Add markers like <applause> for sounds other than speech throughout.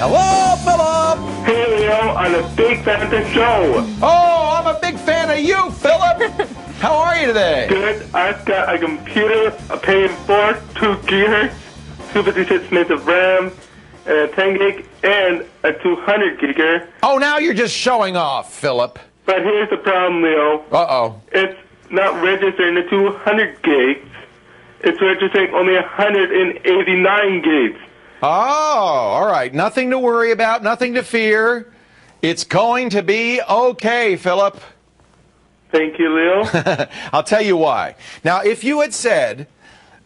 Hello, Philip. Hey, Leo, I'm a big fan of the show. Oh, I'm a big fan of you, Philip. <laughs> How are you today? Good. I've got a computer, a Pentium 4, 2 gigahertz, 256 minutes of RAM, and a 10 gig, and a 200 gigahertz. Oh, now you're just showing off, Philip. But here's the problem, Leo. Uh-oh. It's not registering the 200 gigs. It's registering only 189 gigs. Oh, all right. Nothing to worry about, nothing to fear. It's going to be okay, Philip. Thank you, Leo. <laughs> I'll tell you why. Now, if you had said,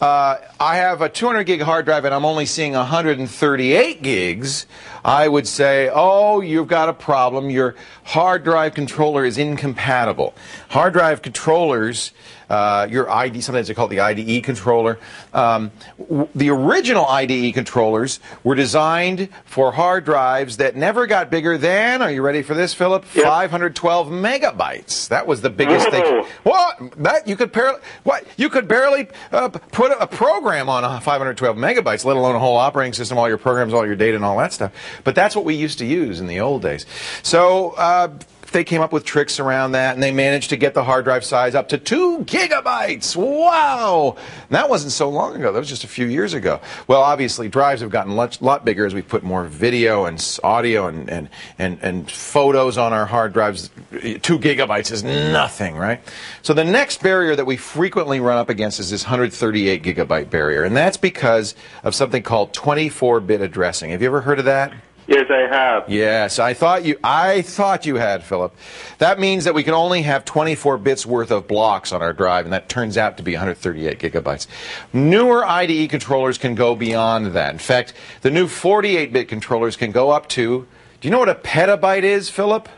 uh, I have a 200 gig hard drive and I'm only seeing 138 gigs, I would say, oh, you've got a problem. Your hard drive controller is incompatible. Hard drive controllers, uh, your ID, sometimes they call it the IDE controller. Um, w- the original IDE controllers were designed for hard drives that never got bigger than, are you ready for this, Philip? Yep. 512 megabytes. That was the biggest thing. What? That you could barely what? You could barely uh, put a, a program on a 512 megabytes, let alone a whole operating system, all your programs, all your data, and all that stuff. But that's what we used to use in the old days. So. Uh, they came up with tricks around that, and they managed to get the hard drive size up to two gigabytes. Wow! And that wasn't so long ago. That was just a few years ago. Well, obviously, drives have gotten a lot, lot bigger as we put more video and audio and, and, and, and photos on our hard drives. Two gigabytes is nothing, right? So the next barrier that we frequently run up against is this 138 gigabyte barrier, and that's because of something called 24-bit addressing. Have you ever heard of that? Yes, I have. Yes, I thought you. I thought you had, Philip. That means that we can only have 24 bits worth of blocks on our drive, and that turns out to be 138 gigabytes. Newer IDE controllers can go beyond that. In fact, the new 48-bit controllers can go up to. Do you know what a petabyte is, Philip?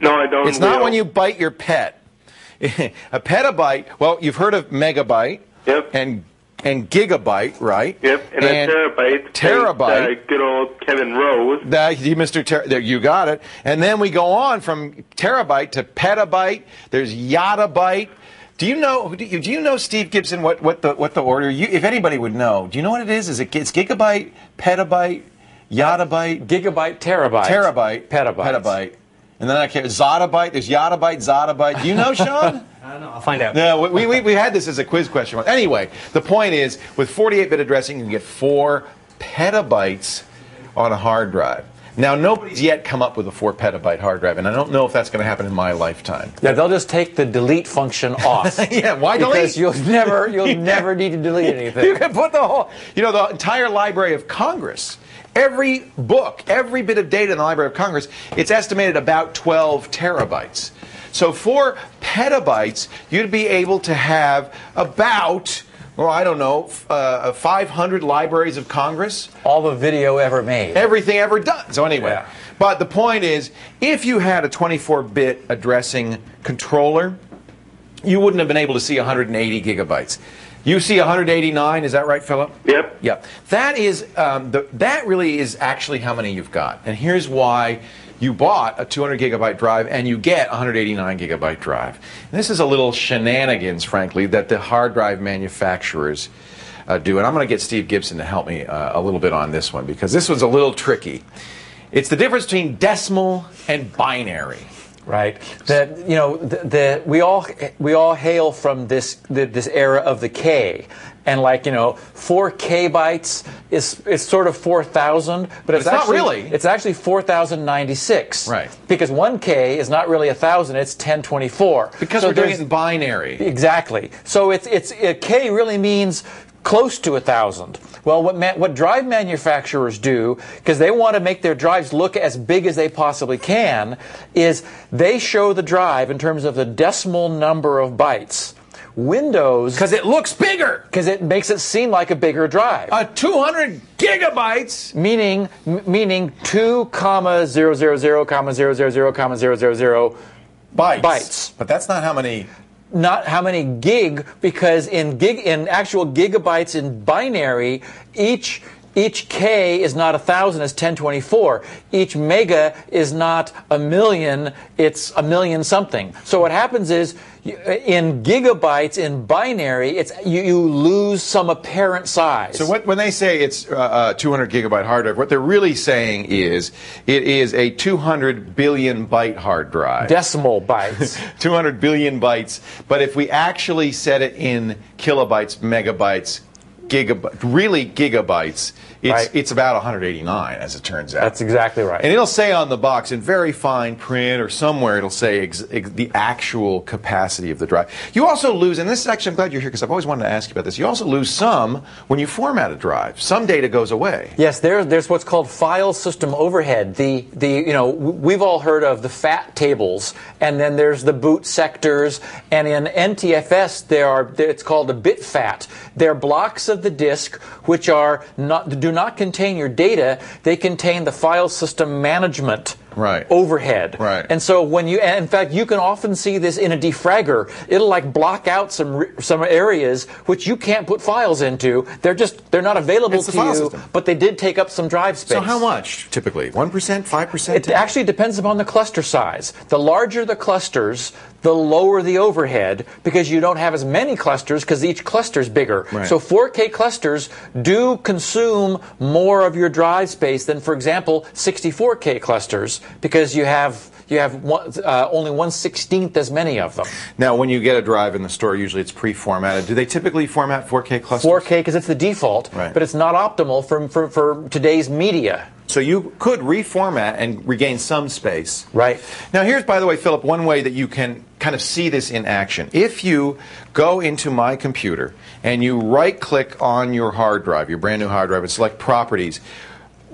No, I don't. It's not when you bite your pet. <laughs> a petabyte. Well, you've heard of megabyte. Yep. And and gigabyte, right? Yep, and, a terabyte. Terabyte. Thanks, uh, good old Kevin Rose. That, you, Mr. Ter- there, you got it. And then we go on from terabyte to petabyte. There's yottabyte. Do you know? Do you, do you know Steve Gibson? What, what the what the order? You, if anybody would know, do you know what it is? Is it it's gigabyte, petabyte, yottabyte, Gigabyte, terabyte, terabyte, petabyte, petabyte, and then I can't zottabyte. There's yottabyte, zottabyte. Do you know, <laughs> Sean? I don't know. I'll find out. No, we, we, we had this as a quiz question. Anyway, the point is, with 48-bit addressing, you can get four petabytes on a hard drive. Now, nobody's yet come up with a four petabyte hard drive, and I don't know if that's going to happen in my lifetime. Yeah, they'll just take the delete function <laughs> off. Yeah, why delete? because you'll never, <laughs> you'll Yeah. never need to delete anything. You can put the whole, you know, the entire Library of Congress. Every book, every bit of data in the Library of Congress, it's estimated about 12 terabytes. So for petabytes, you'd be able to have about, well, I don't know, uh, 500 libraries of Congress All the video ever made. everything ever done. So anyway, Yeah. but the point is, if you had a 24-bit addressing controller, you wouldn't have been able to see 180 gigabytes. You see 189, is that right, Philip? Yep. Yep. That is um, the, that really is actually how many you've got, and here's why. You bought a 200 gigabyte drive and you get a 189 gigabyte drive. And this is a little shenanigans, frankly, that the hard drive manufacturers uh, do. And I'm going to get Steve Gibson to help me uh, a little bit on this one because this one's a little tricky. It's the difference between decimal and binary. Right? That you know, the, the we all we all hail from this the, this era of the K, and like you know, four K bytes is it's sort of four thousand, but it's, it's not really. it's actually four thousand ninety six, Right. Because one K is not really a thousand; it's ten twenty four. Because we're doing it in binary. Exactly. So it's it's K really means close to a thousand. Well, what ma- what drive manufacturers do because they want to make their drives look as big as they possibly can is they show the drive in terms of the decimal number of bytes. Windows Because it looks bigger. because it makes it seem like a bigger drive. A 200 gigabytes. meaning m- meaning two comma zero zero zero comma zero zero zero comma zero zero zero Bytes. Bytes. But that's not how many. Not how many gig because in gig in actual gigabytes in binary each each K is not a thousand, it's 1024. Each mega is not a million, it's a million something. So what happens is in gigabytes, in binary, it's you, you lose some apparent size. So what, when they say it's uh, uh, 200 gigabyte hard drive, what they're really saying is it is a 200 billion byte hard drive. decimal bytes. <laughs> 200 billion bytes. But if we actually set it in kilobytes, megabytes, really gigabytes, it's, Right. it's about 189, as it turns out. That's exactly right. And it'll say on the box in very fine print or somewhere it'll say the actual capacity of the drive. You also lose, and this is actually I'm glad you're here because I've always wanted to ask you about this. You also lose some when you format a drive. Some data goes away. Yes, there, there's what's called file system overhead. The, the, you know, we've all heard of the FAT tables, and then there's the boot sectors, and in NTFS there are, it's called a bit FAT. They're blocks of the disk which are not, do not contain your data. They contain the file system management Right. overhead. Right. And so when you, and in fact, you can often see this in a defragger. It'll like block out some some areas which you can't put files into. They're just they're not available It's to you, system. but they did take up some drive space. So how much typically? One percent, five percent? It actually depends upon the cluster size. The larger the clusters, the lower the overhead because you don't have as many clusters because each cluster is bigger. Right. So 4K clusters do consume more of your drive space than, for example, 64K clusters because you have you have one, uh, only one sixteenth as many of them. Now, when you get a drive in the store, usually it's pre-formatted. Do they typically format 4K clusters? 4K because it's the default, Right. but it's not optimal for, for, for today's media. So you could reformat and regain some space. Right. Now, here's, by the way, Philip, one way that you can kind of see this in action. If you go into my computer and you right click on your hard drive, your brand new hard drive, and select properties,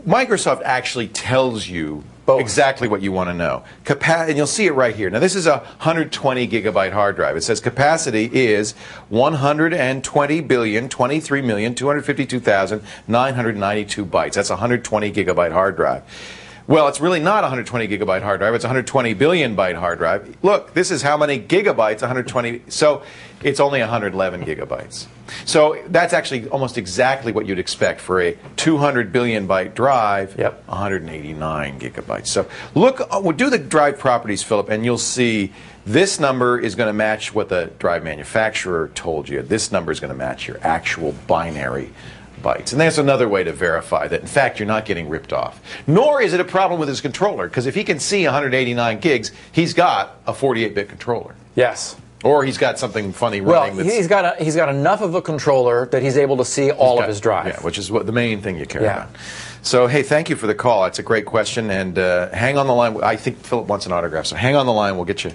Microsoft actually tells you Both. exactly what you want to know. Capa- and you'll see it right here. Now, this is a 120 gigabyte hard drive. It says capacity is 120 billion, 23 million, 252,992 bytes. That's a 120 gigabyte hard drive. Well, it's really not a 120 gigabyte hard drive. It's a 120 billion byte hard drive. Look, this is how many gigabytes 120. So it's only 111 gigabytes. So that's actually almost exactly what you'd expect for a 200 billion byte drive. Yep. 189 gigabytes. So look, uh, we'll do the drive properties, Philip, and you'll see this number is going to match what the drive manufacturer told you. This number is going to match your actual binary bytes. And that's another way to verify that, in fact, you're not getting ripped off. Nor is it a problem with his controller, because if he can see 189 gigs, he's got a 48 bit controller. Yes. Or he's got something funny Well, running that's. he's got a, he's got enough of a controller that he's able to see all got- of his drive. Yeah, which is what the main thing you care Yeah. about. So, hey, thank you for the call. It's a great question, and uh, hang on the line. I think Philip wants an autograph, so hang on the line. We'll get you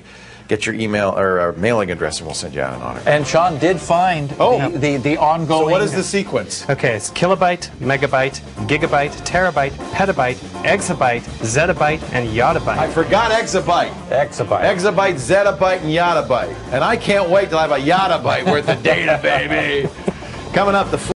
get your email or uh, mailing address, and we'll send you out an autograph. And Sean did find Oh. the, the, the ongoing. So, what is the sequence? Okay, it's kilobyte, megabyte, gigabyte, terabyte, petabyte, exabyte, zettabyte, and yottabyte. I forgot exabyte. exabyte? Exabyte, zettabyte, and yottabyte. And I can't wait till I have a yottabyte worth of data, baby. <laughs> Coming up, the